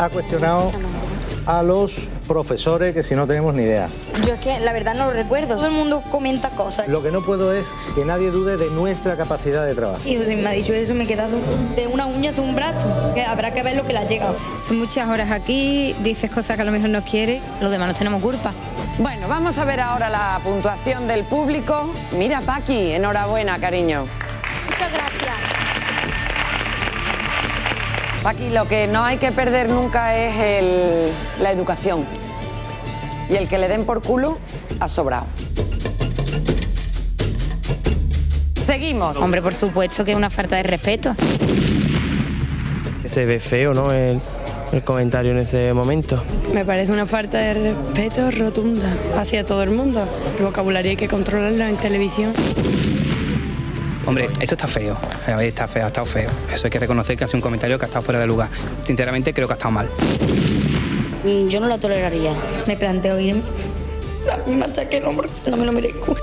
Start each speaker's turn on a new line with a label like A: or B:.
A: ha cuestionado a los profesores que si no tenemos ni idea.
B: Yo es que la verdad no lo recuerdo. Todo el mundo comenta cosas.
A: Lo que no puedo es que nadie dude de nuestra capacidad de trabajo.
B: Y José me ha dicho eso, me he quedado de una uña a un brazo. Que habrá que ver lo que le ha llegado.
C: Son muchas horas aquí, dices cosas que a lo mejor no quiere, los demás no tenemos culpa.
D: Bueno, vamos a ver ahora la puntuación del público. Mira, Paqui, enhorabuena, cariño.
B: Muchas gracias.
D: Paqui, lo que no hay que perder nunca es el- la educación. Y el que le den por culo ha sobrado. Seguimos.
C: Hombre, por supuesto que es una falta de respeto.
E: Se ve feo, ¿no? El, el comentario en ese momento.
F: Me parece una falta de respeto rotunda hacia todo el mundo. El vocabulario hay que controlarlo en televisión.
G: Hombre, eso está feo. Está feo, ha estado feo. Eso hay que reconocer que ha sido un comentario que ha estado fuera de lugar. Sinceramente, creo que ha estado mal.
B: Mm, Yo no la toleraría. Me planteo irme. A mí me que no, porque no me lo merezco.